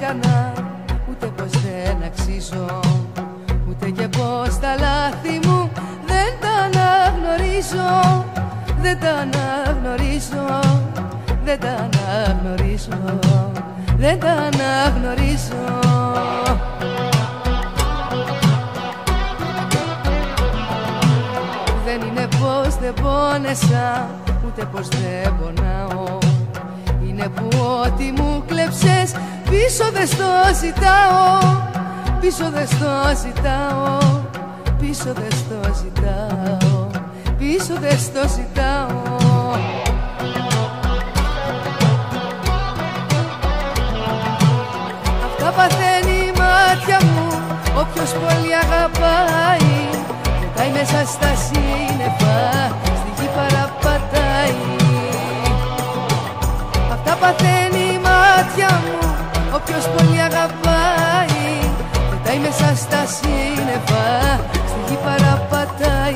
είναι πως δεν έκανα Ούτε πως δεν αξίζω Ούτε και πως τα λάθη μου δεν τα αναγνωρίζω Δεν τα αναγνωρίζω Δεν τα αναγνωρίζω Δεν τα αναγνωρίζω. Δεν είναι πως δεν πόνεσα Ούτε πως δεν πονάω. Είναι που ό,τι μου κλέψες Πίσω δεν στο ζητάω Πίσω δεν στο ζητάω Πίσω δεν στο ζητάω Πίσω δεν στο ζητάω. Αυτά παθαίνει η μάτια μου Όποιος πολύ αγαπάει. Πετάει μέσα στα σύννεφα Στη γη παραπατάει. Αυτά παθαίνει η μάτια μου Όποιος πολύ αγαπάει Πετάει μέσα στα σύννεφα Στη γη παραπατάει.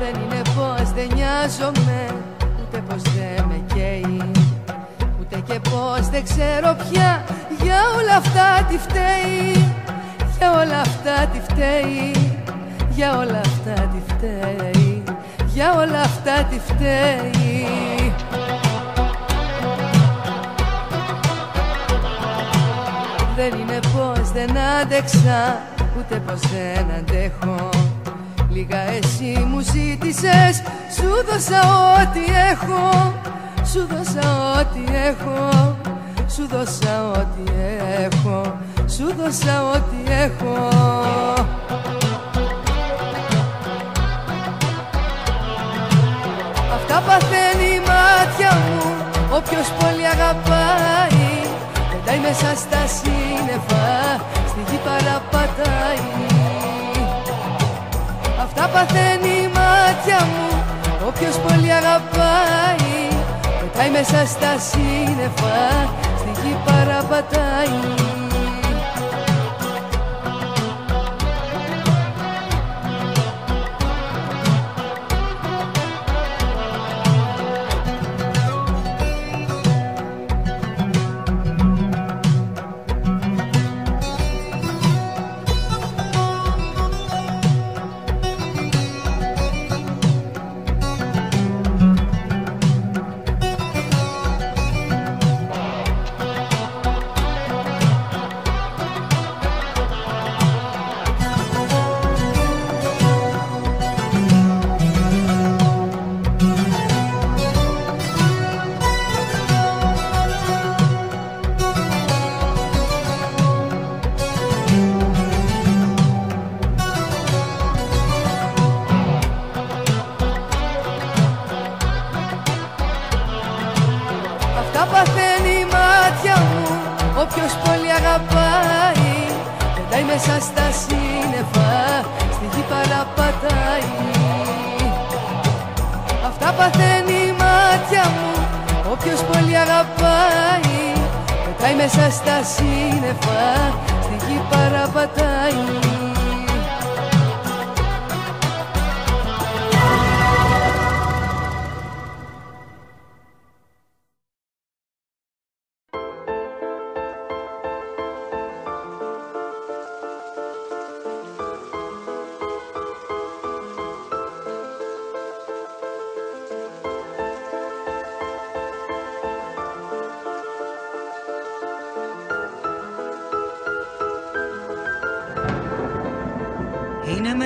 Δεν είναι πως δεν νοιάζομαι Ούτε πως δεν με καίει. Ούτε και πως δεν ξέρω πια Για όλα αυτά τι φταίει. Για όλα αυτά τι φταίει Για όλα αυτά τι φταίει Για όλα αυτά τι φταίει. Δεν είναι πως δεν άντεξα Ούτε πως δεν αντέχω. Λίγα εσύ μου ζήτησες Σου δώσα ό,τι έχω. Σου δώσα ό,τι έχω Σου δώσα ό,τι έχω. Σου δώσα ό,τι έχω η μάτια μου Όποιος πολύ αγαπάει Πετάει μέσα στα σύννεφα Στη γη παραπατάει. Αυτά παθαίνει η μάτια μου Όποιος πολύ αγαπάει Πετάει μέσα στα σύννεφα Στη γη παραπατάει μέσα στα σύννεφα Στη γη παραπατάει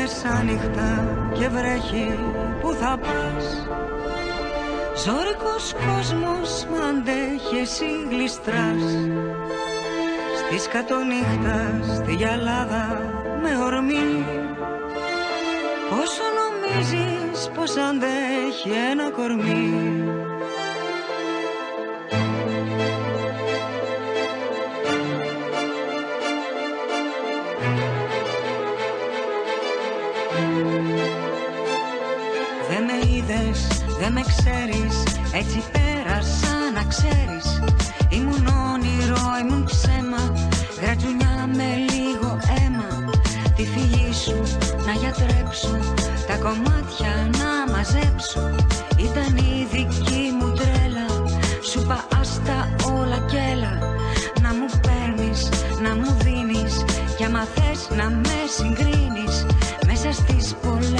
Είναι μεσάνυχτα και βρέχει που θα πας. Ζόρικος κόσμος μ' αντέχει εσύ γλιστράς Στη σκατονύχτα, στη γυαλάδα με ορμή. Πόσο νομίζεις πως αντέχει ένα κορμί;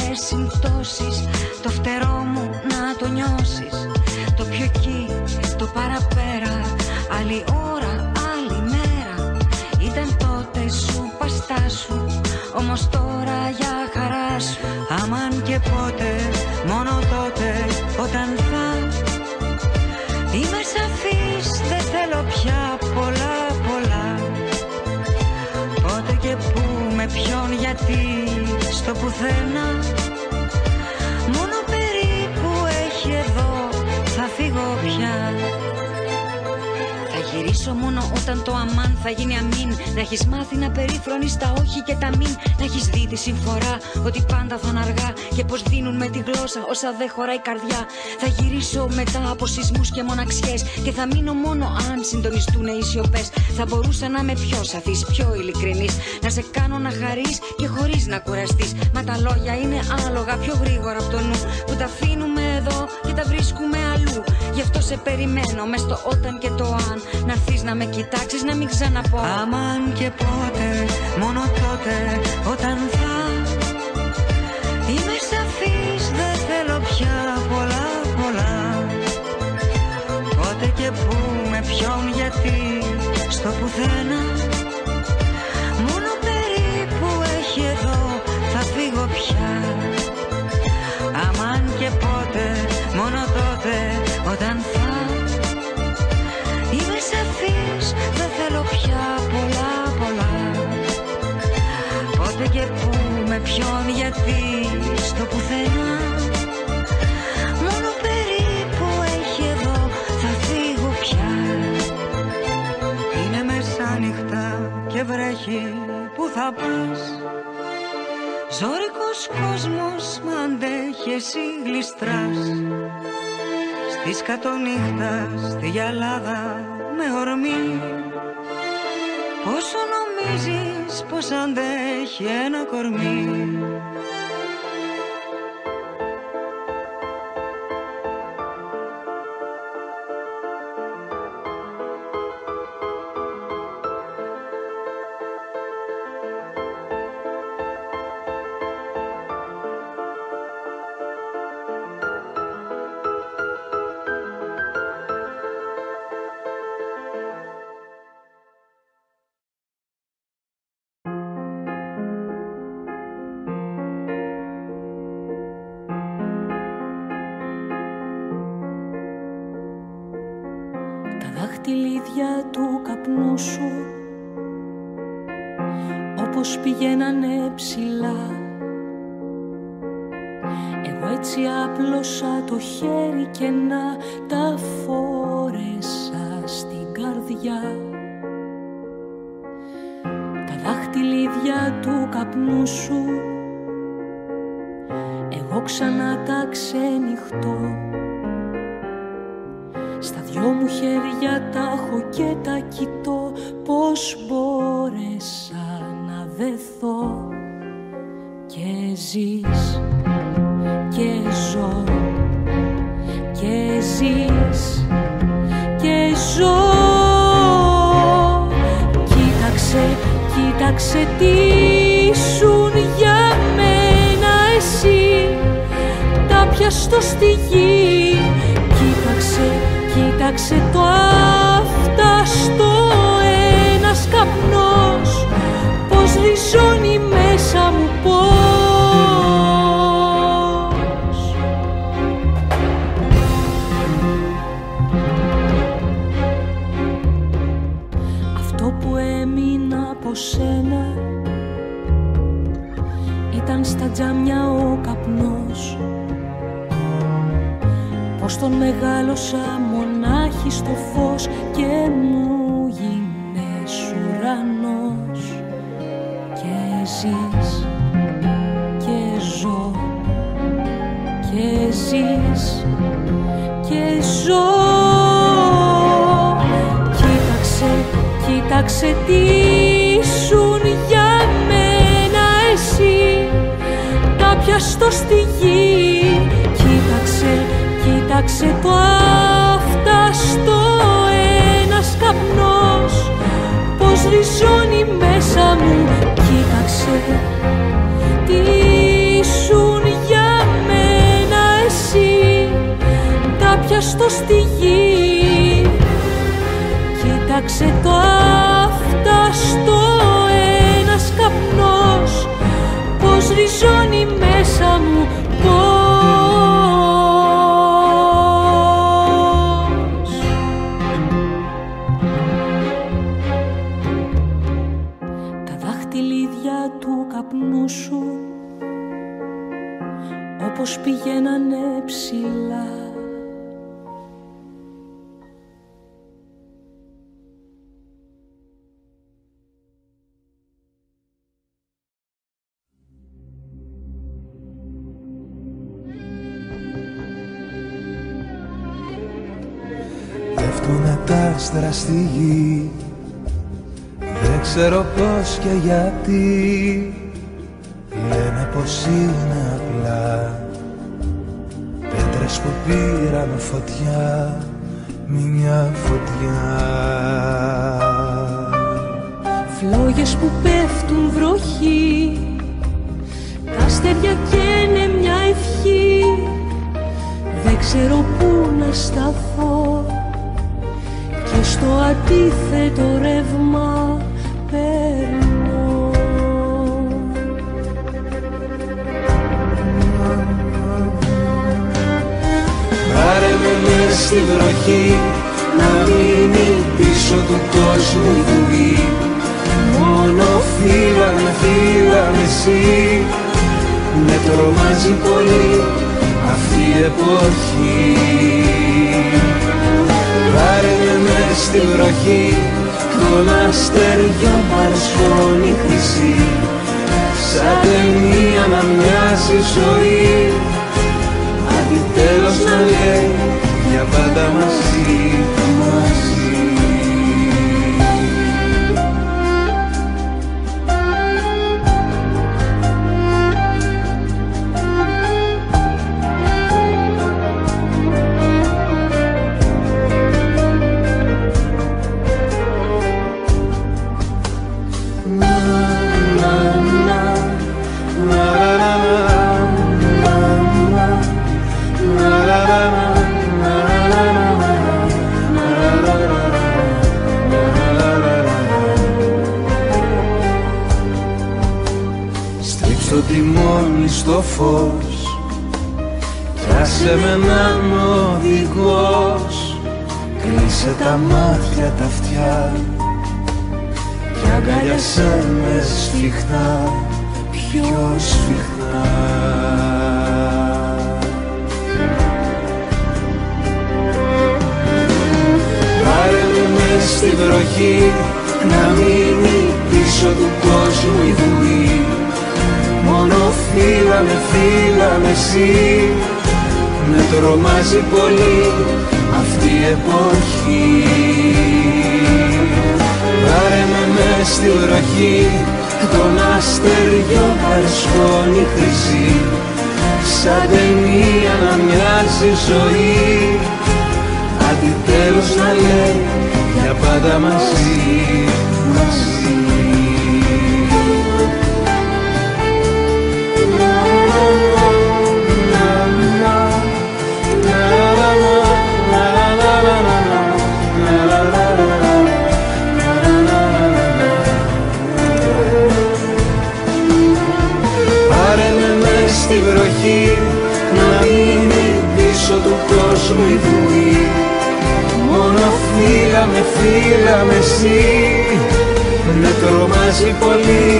Πολλές συμπτώσεις. Το φτερό μου να το νιώσεις. Το πιο εκεί, το παραπέρα. Άλλη ώρα, άλλη μέρα. Ήταν τότε σου παστά σου. Όμως τώρα για χαρά σου. Αμάν και πότε, μόνο τότε Όταν θα Είμαι σαφής, δεν θέλω πια πολλά πολλά. Πότε και πού, με ποιον, γιατί Στο πουθενά θα γυρίσω μόνο όταν το αμάν θα γίνει αμήν. Να έχεις μάθει να περίφρονει τα όχι και τα μην. Να έχεις δει τη συμφορά ότι πάντα θα είναι αργά. Και πως δίνουν με τη γλώσσα όσα δεν χωράει η καρδιά. Θα γυρίσω μετά από σεισμούς και μοναξιές. Και θα μείνω μόνο αν συντονιστούν οι σιωπές. Θα μπορούσα να είμαι πιο σαφή, πιο ειλικρινής. Να σε κάνω να χαρείς και χωρίς να κουραστείς. Μα τα λόγια είναι άλογα πιο γρήγορα από το νου. Που τα αφήνουμε εδώ και τα βρίσκουμε αλλού. Γι' αυτό σε περιμένω μες στο όταν και το αν. Να έρθεις να με κοιτάξεις, να μην ξαναπώ. Αμάν και πότε, μόνο τότε, όταν θα είμαι σαφής, δεν θέλω πια πολλά πολλά. Πότε και πού, με ποιον, γιατί, στο πουθενά. Μόνο περίπου έχει εδώ, θα φύγω πια. Αμάν και πότε, μόνο τότε, όταν θα Είμαι σαφής, δεν θέλω πια πολλά πολλά. Πότε και πού, με ποιον, γιατί, στο πουθενά. Μόνο περίπου έχει εδώ, θα φύγω πια. Είναι μεσάνυχτα και βρέχει, πού θα πας. Ζώρικος κόσμος μ' αντέχει, εσύ γλιστράς Στη σκατονύχτα, στη γυαλάδα με ορμή. Πόσο νομίζεις πως αντέχει ένα κορμί; Τα δάχτυλίδια του καπνού σου. Όπως πηγαίνανε ψηλά. Εγώ έτσι άπλωσα το χέρι και να τα φόρεσα στην καρδιά. Τα δάχτυλίδια του καπνού σου. Εγώ ξανά τα ξενυχτώ. στα δυο μου χέρια τα έχω και τα κοιτώ. Πώς μπόρεσα να δεθώ. Και ζεις και ζω. Και ζεις και ζω. Κοίταξε, κοίταξε τι ήσουν για μένα εσύ. Τα πιαστώ στη γη. Κοίταξε, κοίταξε το άφταστο ένας καπνός Πως ριζώνει μέσα μου πώς. Αυτό που έμεινα από σένα Ήταν στα τζάμια ο καπνός Πως τον μεγάλωσα μονάχη στο φως Και μου γίνες ουρανός. Και ζεις και ζω Και ζεις και ζω. Κοίταξε, κοίταξε τι ήσουν για μένα εσύ. Πιαστό στη γη Κοίταξε, κοίταξε το αυτό ένας καπνός. Πως ριζώνει μέσα μου Κοίταξε. Τι ήσουν για μένα εσύ Τα πιαστό στη γη Κοίταξε το αυτό ένας καπνός. Πως ριζώνει μέσα μου πηγαίνανε ψηλά. Πέφτουνε τα άστρα στη γη Δεν ξέρω πώς και γιατί. Λένε πως είναι απλά. Που πήραν φωτιά μια φωτιά. Φλόγες που πέφτουν βροχή Τα αστέρια καίνε μια ευχή. Δεν ξέρω πού να σταθώ Και στο αντίθετο ρεύμα στη βροχή να μείνει πίσω του κόσμου η βουή Μόνο φύγαμε, φύγαμε εσύ Με τρομάζει πολύ αυτή η εποχή. Πάρε με μες στη βροχή των αστεριών παρασχώνει χρυσή. Σαν ταινία να μοιάζει ζωή Αντιτέλος να λέει για πάντα μαζί, στο φως Κι άσε με έναν οδηγός. Κλείσε τα μάτια τα αυτιά. Κι αγκαλιάσέ με σφιχτά. Πιο σφιχτά. Πάρε με μες στη βροχή Να μείνει πίσω του κόσμου η βουή Μόνο φύγαμε, φύγαμε εσύ. Με τρομάζει πολύ αυτή η εποχή. Πάρε με μες στη βροχή Τον αστεριό παρσκόνη χρυσή. Σαν ταινία να μοιάζει ζωή. Αντιτέλους να λέει για πάντα μαζί, μαζί κόσμο η βουή Μόνο φύγαμε, φύγαμε εσύ. Με τρομάζει πολύ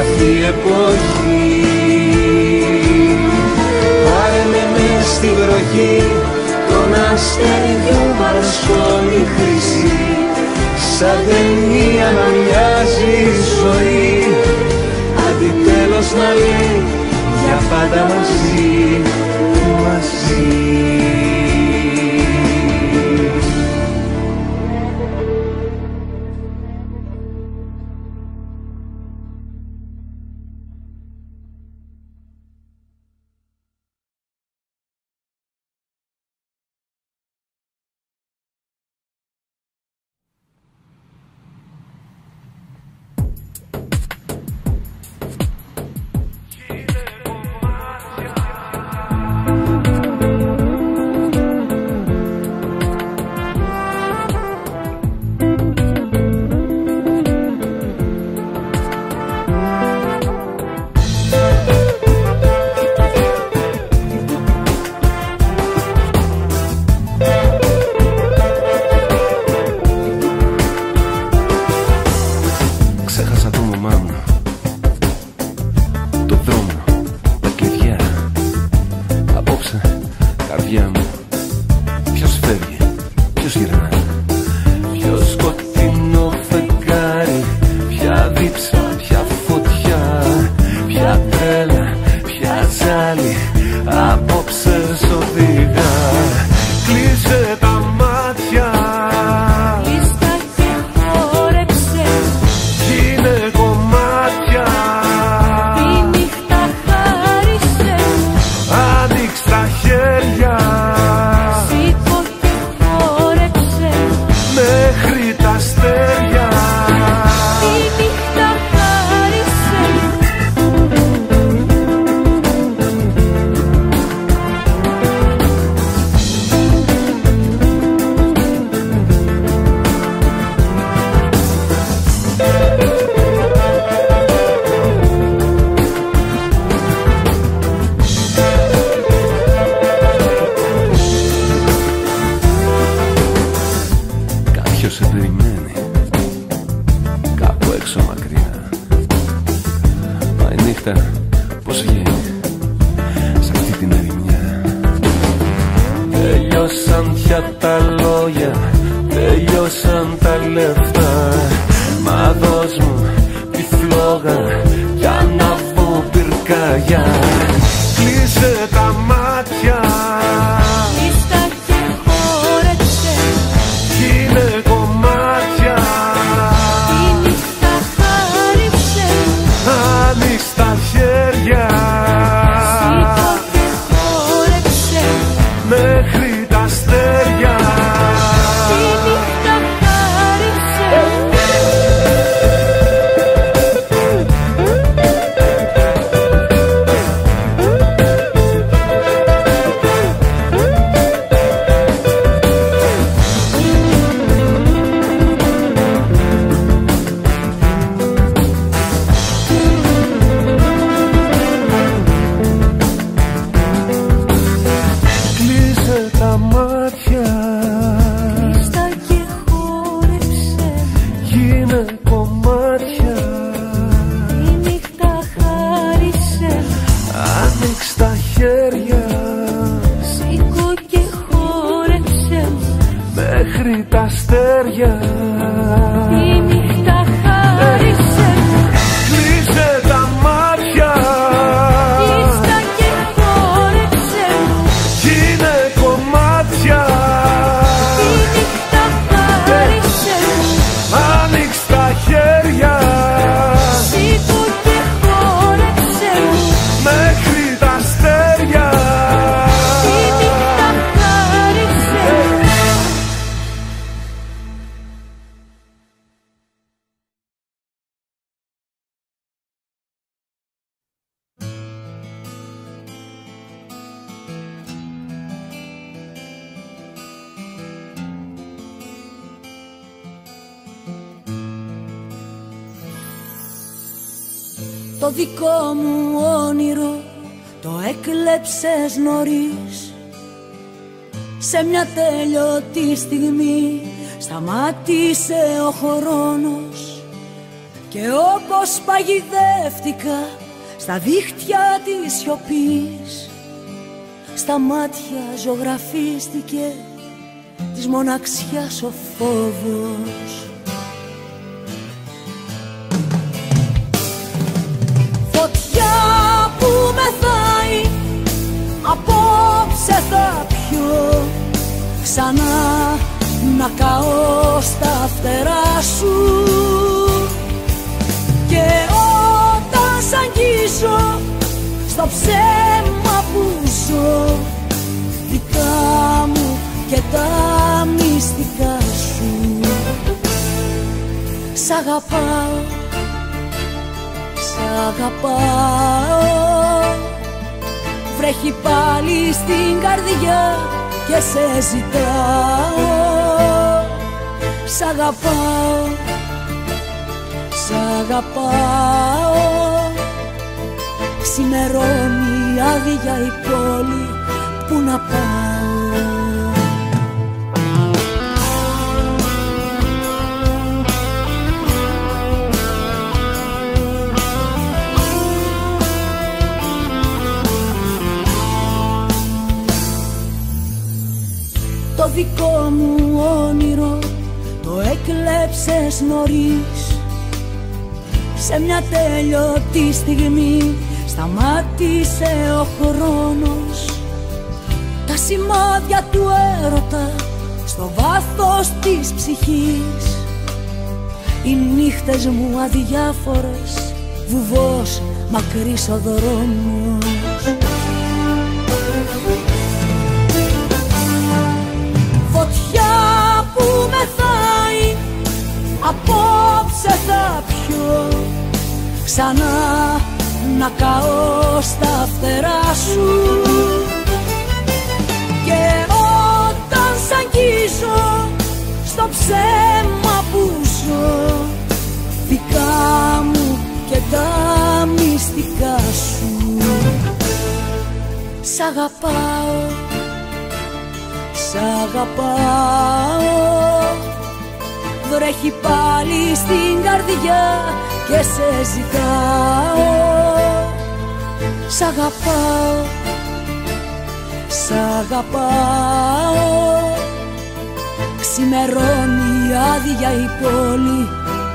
αυτή η εποχή. Πάρε με μες στη βροχή Τον αστεριό παρασκόνη χρυσή. Σαν ταινία να μοιάζει η ζωή Το δικό μου όνειρο το έκλεψες νωρίς. Σε μια τέλειωτη στιγμή σταμάτησε ο χρόνος. Και όπως παγιδεύτηκα στα δίχτυα της σιωπής Στα μάτια ζωγραφίστηκε της μοναξιάς ο φόβος Απόψε θα πιω Ξανά να καώ στα φτερά σου. Και όταν σ' αγγίζω Στο ψέμα που ζω Δικά μου και τα μυστικά σου Σ' αγαπάω Σ' αγαπάω Βρέχει πάλι στην καρδιά και σε ζητάω. Σ' αγαπάω Σ' αγαπάω. Ξημερώνει άδεια η πόλη που να πάω δικό μου όνειρο το έκλεψες νωρίς. Σε μια τέλειωτη στιγμή σταμάτησε ο χρόνος. Τα σημάδια του έρωτα στο βάθος της ψυχής. Οι νύχτες μου αδιάφορες βουβός μακρύς ο δρόμος Απόψε θα πιω Ξανά να καώ στα φτερά σου. Και όταν σ' αγγίζω Στο ψέμα που ζω Δικά μου και τα μυστικά σου. Σ' αγαπάω Σ' αγαπάω Βρέχει πάλι στην καρδιά και σε ζητάω. Σ' αγαπάω Σ' αγαπάω. Ξημερώνει άδεια η πόλη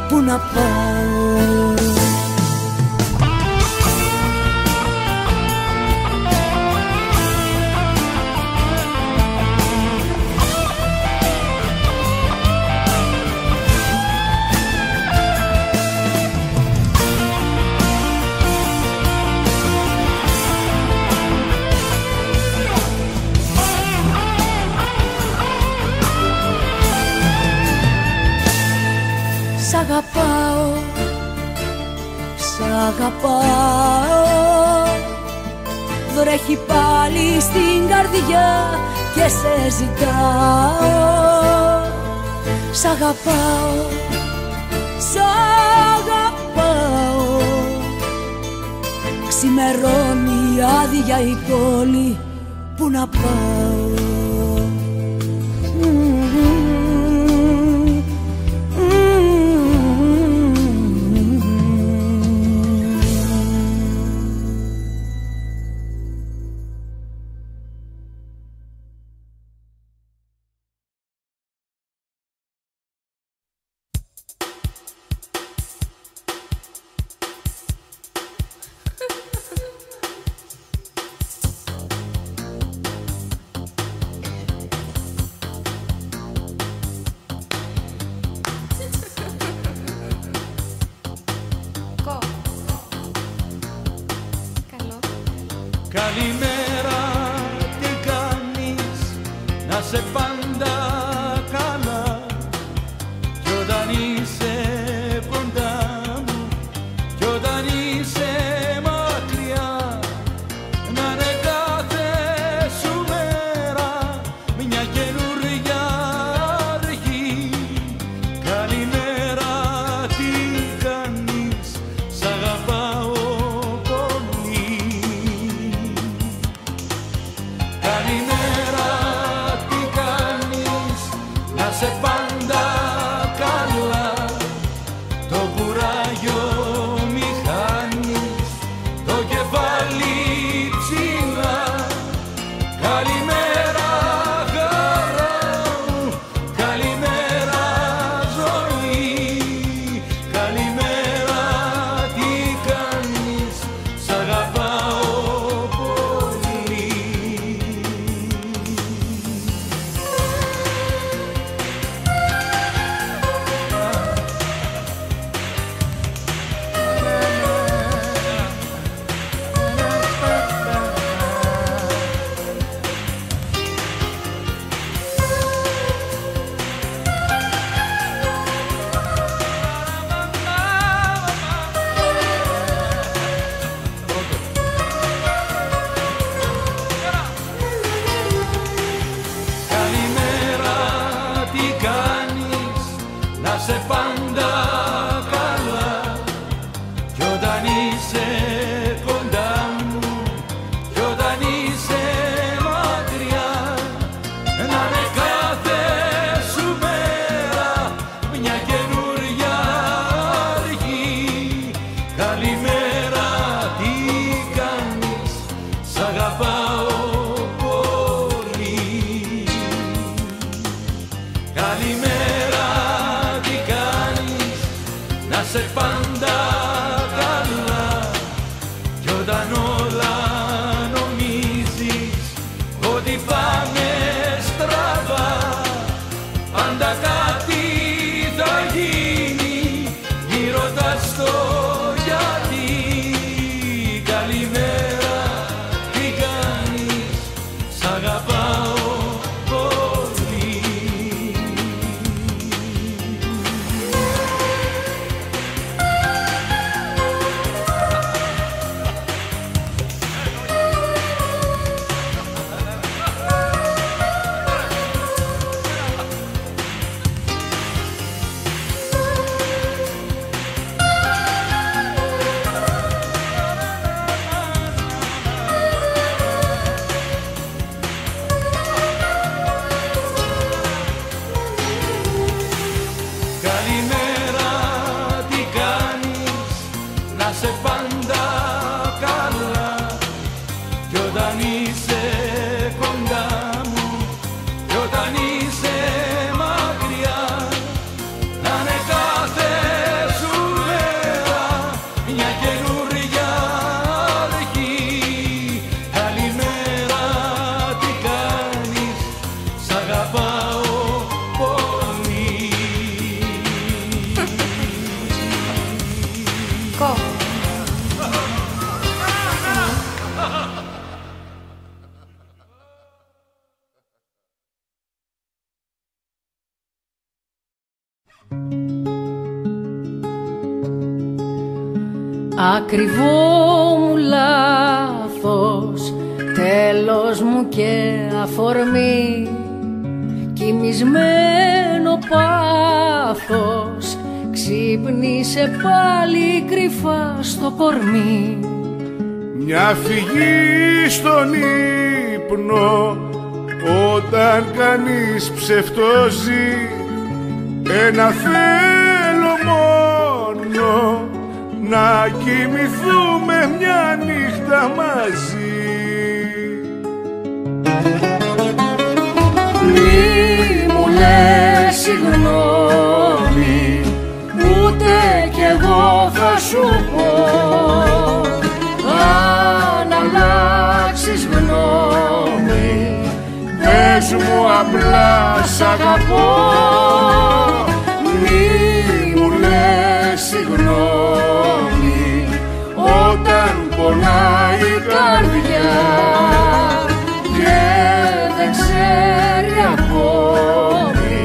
Πού να πάω αγαπάω. Βρέχει πάλι στην καρδιά και σε ζητάω. Σ' αγαπάω Σ' αγαπάω. Ξημερώνει άδεια η πόλη που να πάω Μια φυγή στον ύπνο Όταν κανείς ψευτόζει Ένα θέλω μόνο να κοιμηθούμε μια νύχτα μαζί. Μη μου λες συγγνώμη, ούτε κι εγώ θα σου πω μου απλά σ' αγαπώ. Μη μου λες συγγνώμη, όταν πονάει η καρδιά και δεν ξέρει ακόμη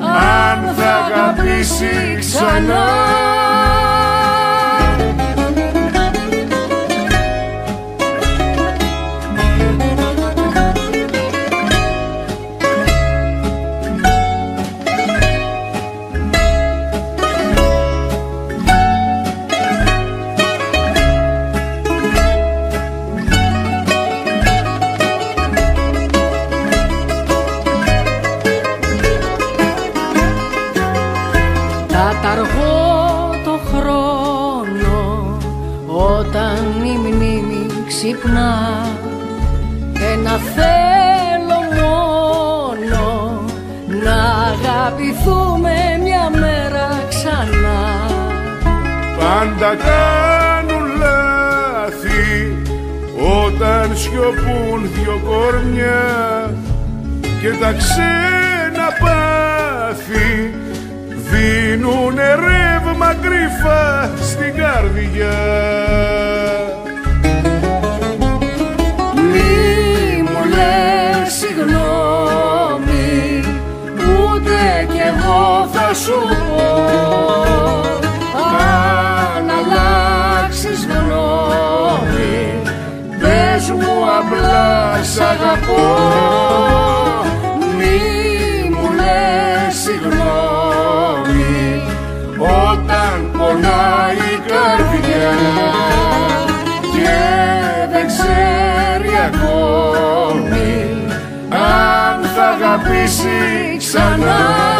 αν θα αγαπήσει ξανά. Ξυπνά και να θέλω μόνο να αγαπηθούμε μια μέρα ξανά. Πάντα κάνουν λάθη όταν σιωπούν δυο κορμιά και τα ξένα πάθη δίνουνε ρεύμα κρυφά στην καρδιά. Εγώ θα σου πω Αν αλλάξεις γνώμη Πες μου απλά σ' αγαπώ Μη μου λες συγγνώμη Όταν πονάει η καρδιά και δεν ξέρει ακόμη αν θα αγαπήσει ξανά.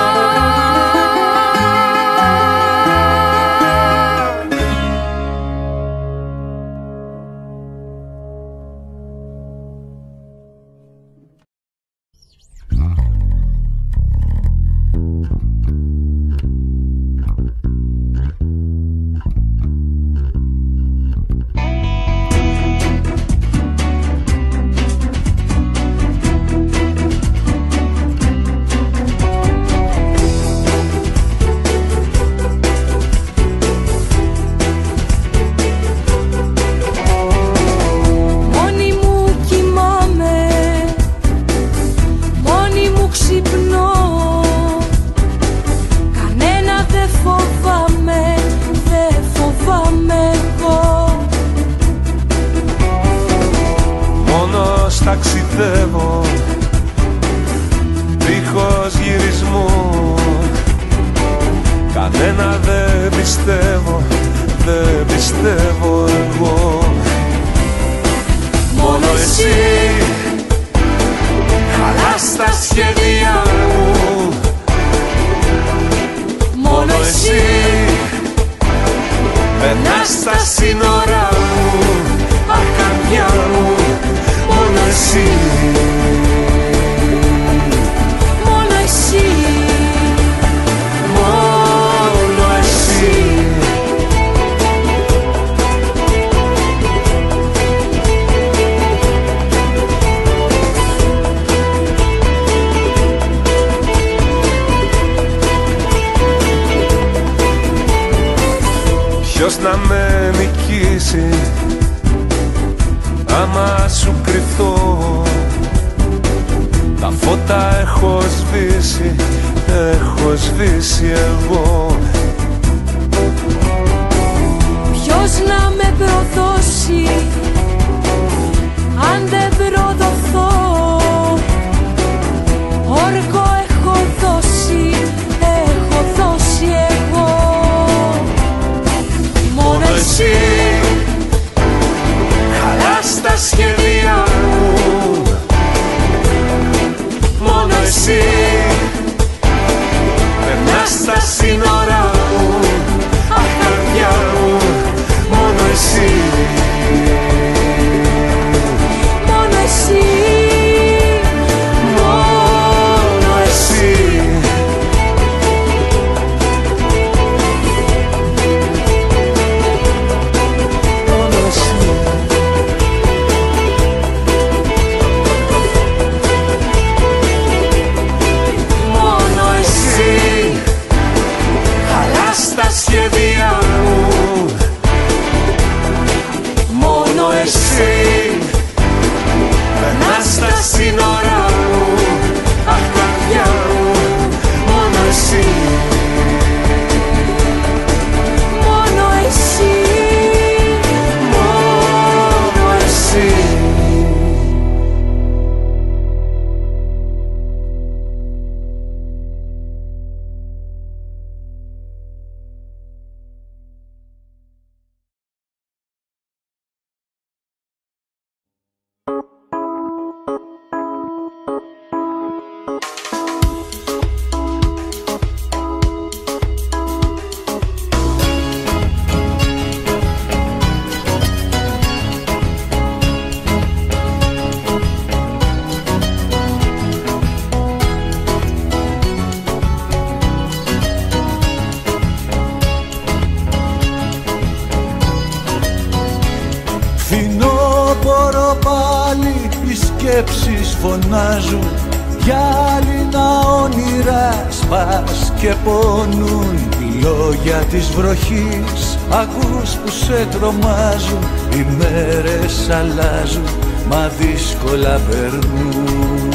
Λόγια της βροχής ακούς που σε τρομάζουν Οι μέρες αλλάζουν μα δύσκολα περνούν.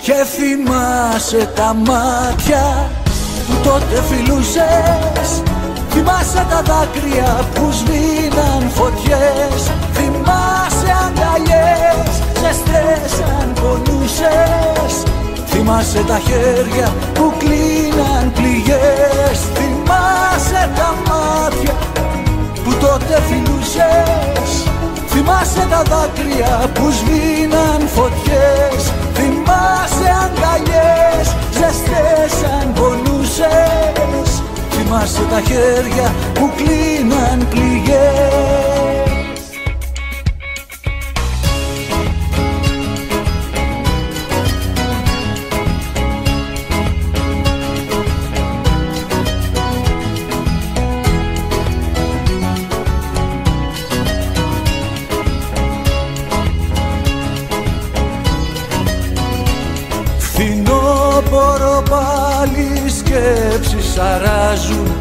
Και θυμάσαι τα μάτια που τότε φιλούσες Θυμάσαι τα δάκρυα που σβήναν φωτιές Θυμάσαι αγκαλιές ζεστές αν πονούσες Θυμάσαι τα χέρια που κλείναν πληγές Θυμάσαι τα μάτια που τότε φιλούσες. Θυμάσαι τα δάκρυα που σβήναν φωτιές. Θυμάσαι αγκαλιές ζεστές αν πονούσες. Θυμάσαι τα χέρια που κλείναν πληγές σκέψεις αράζουν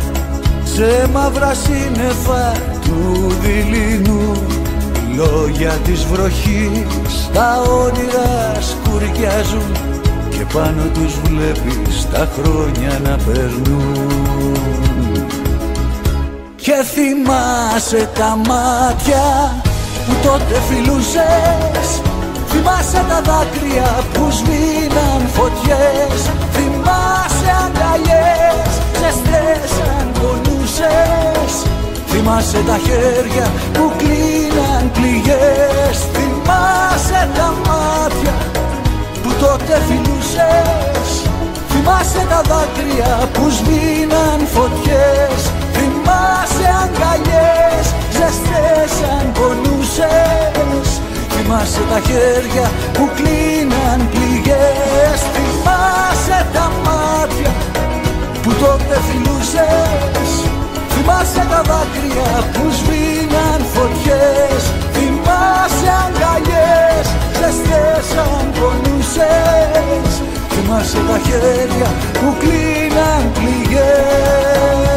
σε μαύρα σύννεφα του δειλινού. Λόγια της βροχής τα όνειρα σκουριάζουν και πάνω τους βλέπεις τα χρόνια να περνούν. Και θυμάσαι τα μάτια που τότε φιλούσες Θυμάσαι τα δάκρυα που σβήναν φωτιές Θυμάσαι αγκαλιές ζεστές αν πονούσες Θυμάσαι τα χέρια που κλείναν πληγές. Θυμάσαι τα μάτια που τότε φιλούσες. Θυμάσαι τα δάκρυα που σβήναν φωτιές. Θυμάσαι αγκαλιές ζεστές αν πονούσες Θυμάσαι τα χέρια που κλείναν πληγές. Θυμάσαι τα μάτια που τότε φιλούσες Θυμάσαι τα δάκρυα που σβήναν φωτιές. Θυμάσαι αγκαλιές ζεστές αν πονούσες. Θυμάσαι τα χέρια που κλείναν πληγές